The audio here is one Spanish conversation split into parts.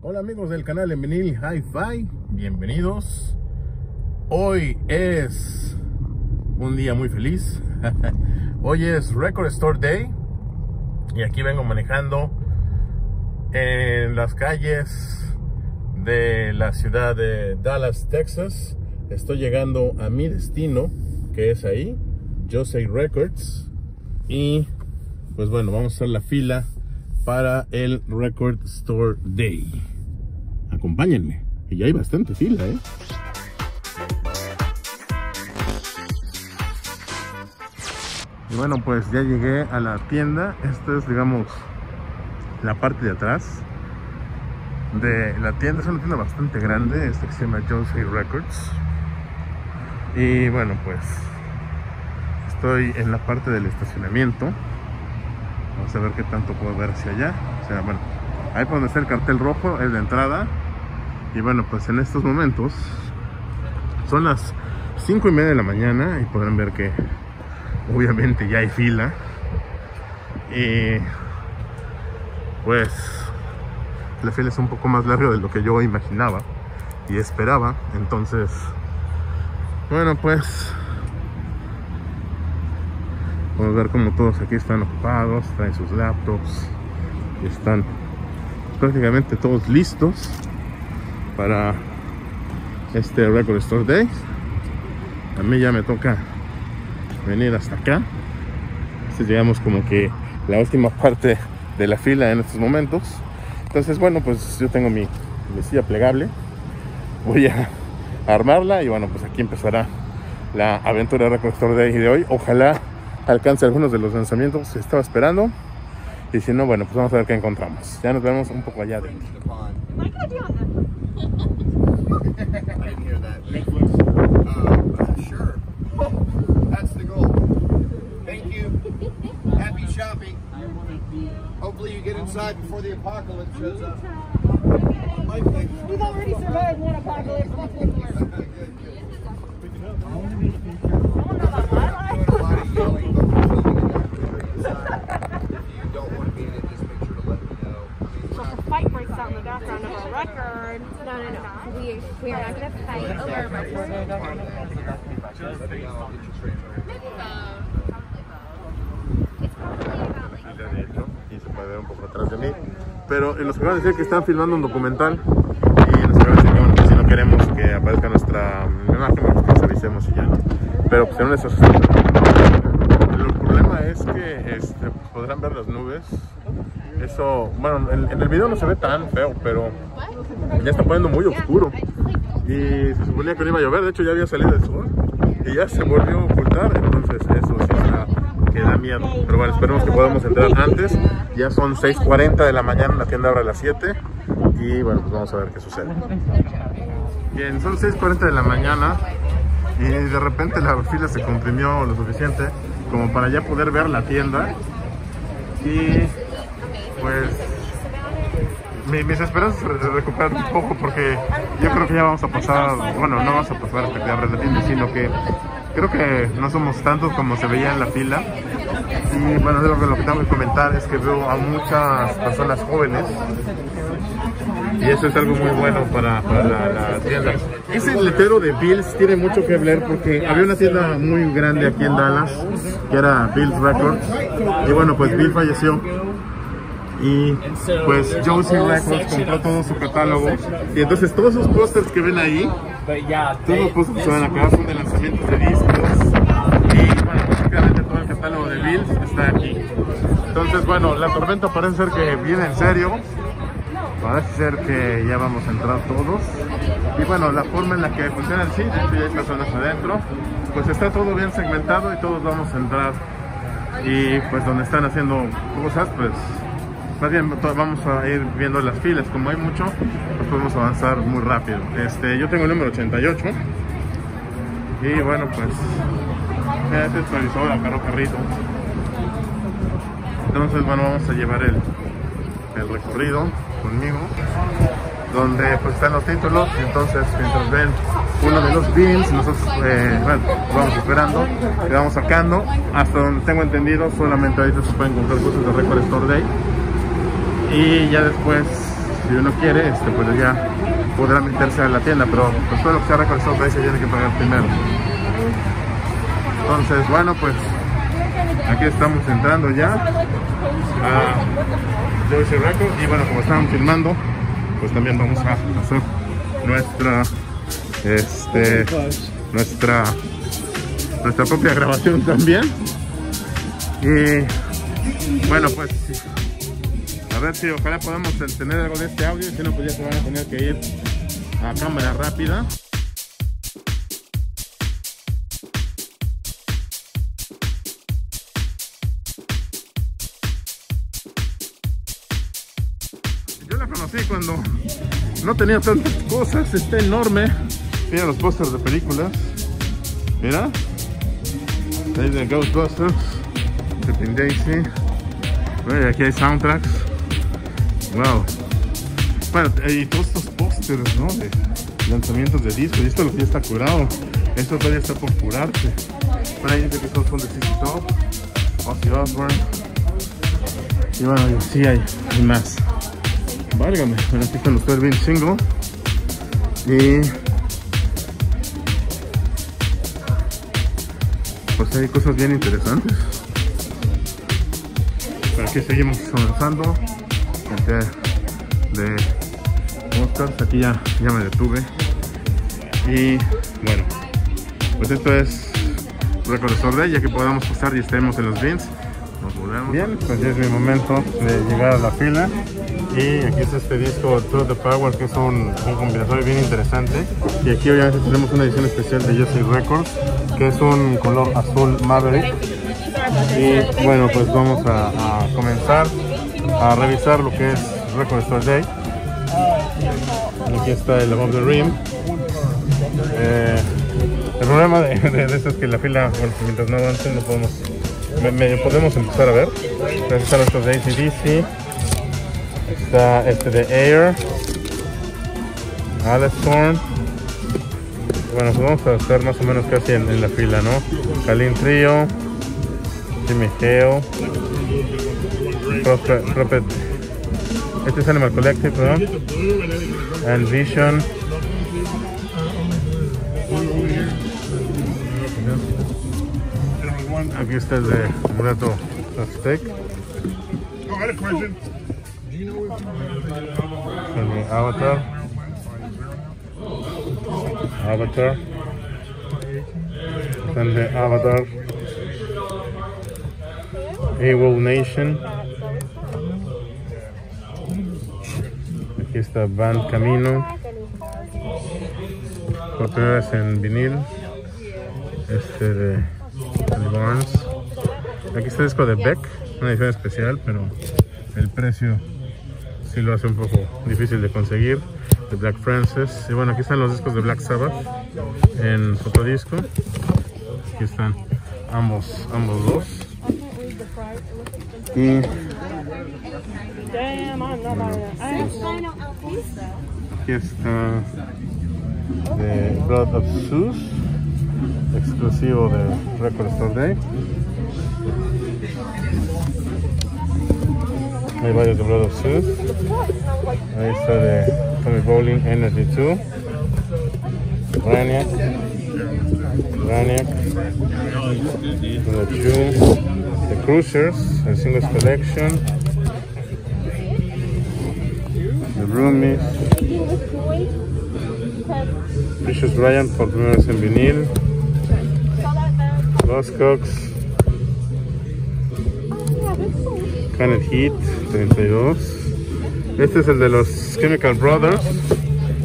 Hola amigos del canal en vinil Hi-Fi, bienvenidos. Hoy es un día muy feliz. Hoy es Record Store Day y aquí vengo manejando en las calles de la ciudad de Dallas, Texas. Estoy llegando a mi destino, que es ahí, Jose Records. Y pues bueno, vamos a hacer la fila para el Record Store Day. Acompáñenme, y ya hay bastante fila, ¿eh? Y bueno, pues ya llegué a la tienda. Esta es, digamos, la parte de atrás de la tienda. Es una tienda bastante grande, esta que se llama Jose Records. Y bueno, pues estoy en la parte del estacionamiento. Vamos a ver qué tanto puedo ver hacia allá. O sea, bueno, ahí por donde está el cartel rojo es la entrada. Y bueno, pues en estos momentos son las 5 y media de la mañana y podrán ver que obviamente ya hay fila. Y pues la fila es un poco más larga de lo que yo imaginaba y esperaba. Entonces, bueno, pues Podemos ver como todos aquí están ocupados, traen sus laptops y están prácticamente todos listos para este Record Store Day. A mí ya me toca venir hasta acá. Entonces llegamos como que la última parte de la fila en estos momentos. Entonces, bueno, pues yo tengo mi, mi silla plegable. Voy a armarla y bueno, pues aquí empezará la aventura de Record Store Day de hoy. Ojalá alcance algunos de los lanzamientos que estaba esperando. Y si no, bueno, pues vamos a ver qué encontramos. Ya nos vemos un poco allá adentro. I didn't hear that. Uh, uh, sure. That's the goal. Thank you. Happy shopping. Hopefully you get inside before the apocalypse shows up. We've already survived one apocalypse. I want to be We, are not going over Allá adentro, y se puede ver un poco atrás de mí. Pero nos acaban de decir que están filmando un documental y nos acaban de decir que, si no queremos que aparezca nuestra imagen, pues que les avisemos y ya. Pero pues en eso El problema es que este, podrán ver las nubes. Eso, bueno, en, en el video no se ve tan feo, pero ya está poniendo muy oscuro. Y se suponía que no iba a llover, de hecho ya había salido el sol y ya se volvió a ocultar, entonces eso sí está da miedo. Pero bueno, esperemos que podamos entrar antes. Ya son 6.40 de la mañana, la tienda abre a las 7 y bueno, pues vamos a ver qué sucede. Bien, son 6.40 de la mañana y de repente la fila se comprimió lo suficiente como para ya poder ver la tienda y pues mi- mis esperanzas se re- recuperan un poco porque yo creo que ya vamos a pasar, bueno, no vamos a pasar hasta que la tienda, sino que creo que no somos tantos como se veía en la fila. Y bueno, lo que, lo que tengo que comentar es que veo a muchas personas jóvenes y eso es algo muy bueno para, la tienda. Ese letrero de Bills tiene mucho que ver porque había una tienda muy grande aquí en Dallas que era Bills Records y bueno, pues Bill falleció y pues Josie Records compró todo su catálogo. y entonces todos esos pósters que ven ahí todos los pósters que se ven acá son de lanzamientos de discos. Y bueno prácticamente todo el catálogo de Bills está aquí. Entonces bueno la tormenta parece ser que viene en serio. Parece ser que ya vamos a entrar todos. Y bueno la forma en la que funciona el sitio ya hay personas adentro. Pues está todo bien segmentado y todos vamos a entrar. Y pues donde están haciendo cosas pues más bien vamos a ir viendo las filas. Como hay mucho pues podemos avanzar muy rápido. Este yo tengo el número 88 y bueno pues mira, este es previsor a carro carrito entonces bueno vamos a llevar el, el recorrido conmigo donde pues están los títulos. Entonces mientras ven uno de los bins nosotros eh, bueno, vamos esperando y vamos sacando. Hasta donde tengo entendido solamente ahorita se pueden comprar cosas de Record Store Day y ya después si uno quiere, este, pues ya podrá meterse a la tienda, pero pues todo lo que sea Record Store Day se tiene que pagar primero. Entonces, bueno, pues aquí estamos entrando ya a Joyce y bueno, como estaban filmando, pues también vamos a hacer nuestra este nuestra nuestra propia grabación también y bueno pues a ver si ojalá podamos tener algo de este audio si no pues ya se van a tener que ir a cámara rápida yo la conocí cuando no tenía tantas cosas, está enorme. Mira los pósters de películas. Mira. Ahí de Ghostbusters. Daisy. Aquí hay soundtracks. Wow. Bueno, y todos estos pósters, ¿no? De lanzamientos de discos. Y esto lo que ya está curado. Esto todavía está por curarse. Bueno, ahí dice que todos son de CC Top. Ozzy Osbourne. Y bueno, sí hay, hay más. Válgame, bueno, aquí están los 12 Beat Single. Y pues hay cosas bien interesantes. Pero aquí seguimos avanzando. De monsters. Aquí ya, ya me detuve. Y bueno, pues esto es Store Day, ya que podamos pasar y estemos en los bins. Nos volvemos. Bien, pues ya es mi momento de llegar a la fila. Y aquí está este disco Through the Power, que es un, un combinatorio bien interesante. Y aquí obviamente tenemos una edición especial de Jesse Records, que es un color azul Maverick. Y bueno, pues vamos a comenzar a revisar lo que es Record Store Day. Aquí está el Above the Rim. Eh, el problema de, esto es que la fila, bueno, mientras no avance, no podemos, me- podemos empezar a ver. Pero están estos de ACDC. Está este de Air. Alestorm. Bueno, pues vamos a estar más o menos casi en, la fila, ¿no? Kalin Trio. Jimmy Hale. Prophet, Prophet. Este es Animal Collective, ¿no? And Vision. Aquí está el de Murato Steak. Oh, I had de Avatar. Avatar. El de Avatar. AWOL Nation. Aquí está Band Camino. Vez en vinil. Este de, de Barnes. Aquí está el disco de Beck, una edición especial, pero el precio sí lo hace un poco difícil de conseguir. De Black Francis. Y bueno, aquí están los discos de Black Sabbath en otro disco. Aquí están ambos, ambos dos. Y Damn, I'm not buying that. I ain't aquí está de Blood of Zeus, exclusivo de Record Store Day. Hay varios de Blood of Zeus. Ahí está de Tommy Bowling Energy 2. Raniac. Raniac. The Two. The Cruisers. El Singles Collection. The Roomies. Precious Bryant por primera vez en vinil. Los Cox. Canet Heat 32. Este es el de los Chemical Brothers,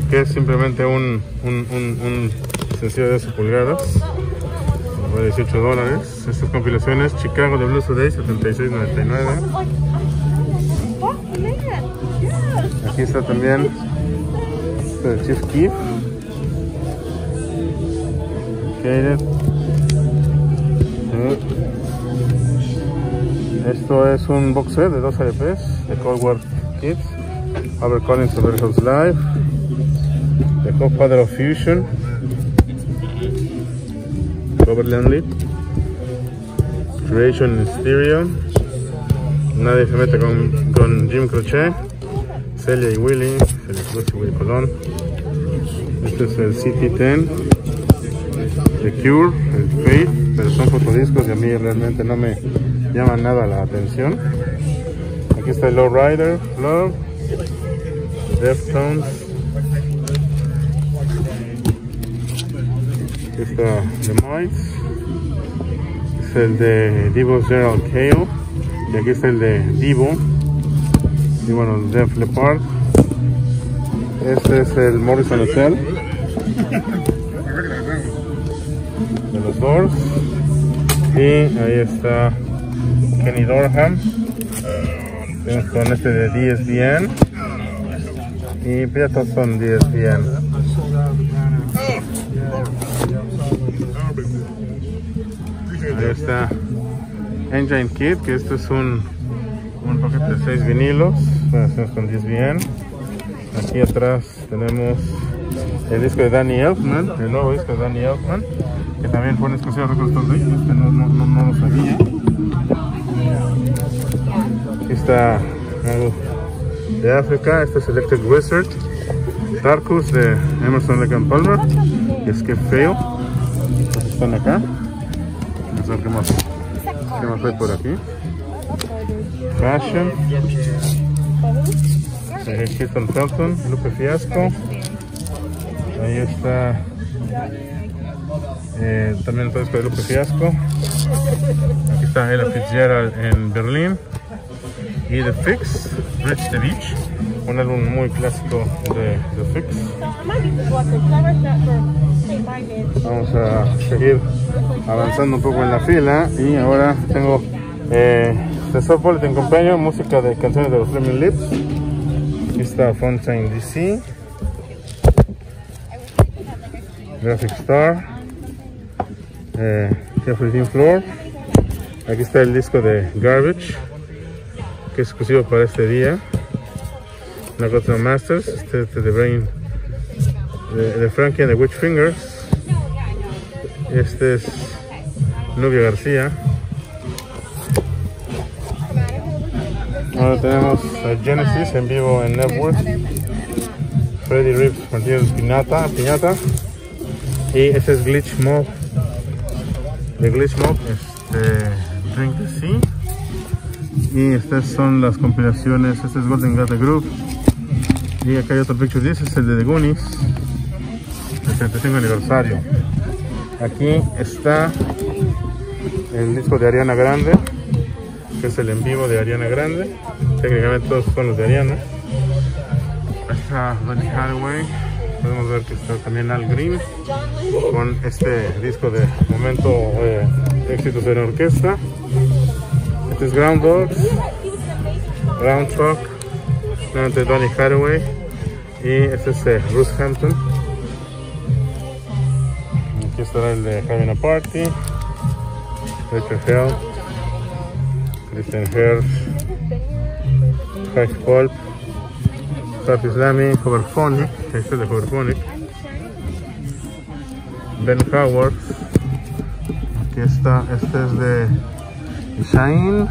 que es simplemente un, un, un, un sencillo de 12 pulgadas. Por 18 dólares. Estas compilaciones, Chicago de Blues Today 76.99. Fuck, man. Yes. Aquí está también este de Chief Keef. Esto es un box set de dos LPs de Cold War Kids. Albert Collins House Live. The Godfather of Fusion. Robert Landley. Creation Stereo. Nadie se mete con, con Jim Crochet. Celia y Willy, Celia y Willy Colón. Este es el CT10, The Cure, el Faith, pero son fotodiscos y a mí realmente no me llaman nada la atención. Aquí está el Low Rider, Love, Deftones. Aquí está The Mites. Es el de Divo General Kale. Y aquí está el de Divo. Y bueno, Def Leppard. Este es el Morrison Hotel. De los Doors. Y ahí está Kenny Dorham. Con este de DSBN. Y ya todos son DSBN. Está Engine Kit, que esto es un, un paquete de 6 vinilos. Hacemos con 10 bien. Aquí atrás tenemos el disco de Danny Elfman, el nuevo disco de Danny Elfman, que también fue un exclusivo de Record Store Day, este no, no, no, no lo sabía. Aquí está algo de África, este es Electric Wizard, Darkus de Emerson Lake Palmer, y es que feo. Están acá. Qué más, qué más hay por aquí. Fashion. Hilton Felton, Lupe Fiasco. Ahí está eh, también el disco de Lupe Fiasco. Aquí está Ella Fitzgerald en Berlín. Y The Fix, Bridge the Beach. Un álbum muy clásico de The Fix. Vamos a seguir avanzando un poco en la fila. Y ahora tengo eh, The Soulpolitan Companion, música de canciones de los Flaming Lips. Aquí está Fontaine DC. Graphic Star. Eh, Jeffrey Dean Floor. Aquí está el disco de Garbage, que es exclusivo para este día. Nagotno Masters, este, este de Brain, de, Frankie and the Witch Fingers. Este es Nubia García. Ahora tenemos a Genesis en vivo en Network. Freddy Rips Martínez Piñata, Piñata. Y este es Glitch Mob. De Glitch Mob, este, Drink the Sea. Y estas son las compilaciones. Este es Golden Gate Group. Y acá hay otro picture disc, es el de The Goonies. El 35 aniversario. Aquí está el disco de Ariana Grande, que es el en vivo de Ariana Grande. Técnicamente todos son los de Ariana. Está Buddy Hathaway. Podemos ver que está también Al Green con este disco de momento eh, éxitos en orquesta. Este es Ground Dogs, Ground Truck, nuevamente Donny Hathaway y este es eh, Bruce Hampton. Aquí estará el de Having a Party, Richard Hell, Christian Hersh, High Pulp, Tap Islami, Hoverphonic, este es de Hoverphonic, Ben Howard, aquí está, este es de Shine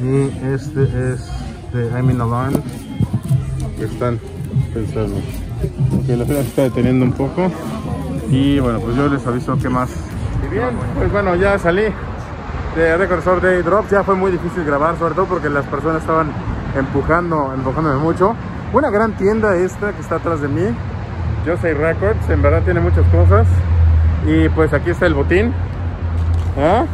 y este es de I'm in Alarm que están pensando que la fila se está deteniendo un poco. Y bueno pues yo les aviso que más. Y bien pues bueno ya salí de Record Store Day Drop. Ya fue muy difícil grabar sobre todo porque las personas estaban empujando empujándome mucho. Una gran tienda esta que está atrás de mí. Yo soy Records en verdad tiene muchas cosas. Y pues aquí está el botín. ¿Ah?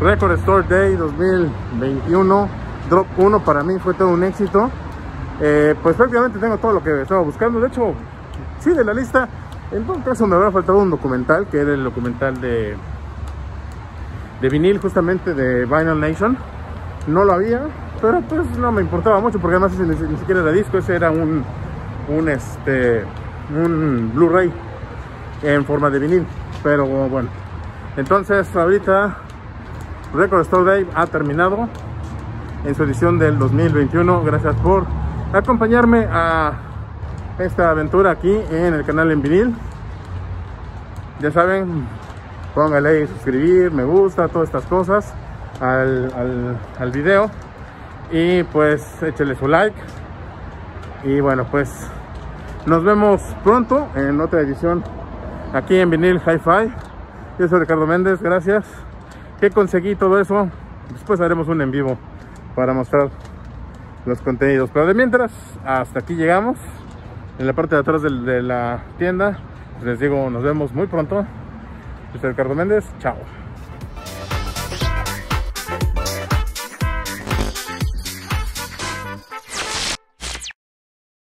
Record Store Day 2021 Drop 1 para mí fue todo un éxito. Eh, pues prácticamente tengo todo lo que estaba buscando. De hecho sí de la lista en todo caso me habrá faltado un documental que era el documental de de vinil justamente de Vinyl Nation. No lo había pero pues no me importaba mucho porque además ni, ni siquiera era disco ese era un un este un Blu-ray en forma de vinil. Pero bueno entonces ahorita Record Store Day ha terminado en su edición del 2021 gracias por acompañarme a esta aventura aquí en el canal en vinil ya saben póngale ahí suscribir me gusta todas estas cosas al, al, video y pues échele su like Y bueno, pues nos vemos pronto en otra edición aquí en Vinil Hi-Fi. Yo soy Ricardo Méndez, gracias. Que conseguí todo eso. Después haremos un en vivo para mostrar los contenidos. Pero de mientras, hasta aquí llegamos. En la parte de atrás de, la tienda. Les digo, nos vemos muy pronto. Yo soy Ricardo Méndez. Chao.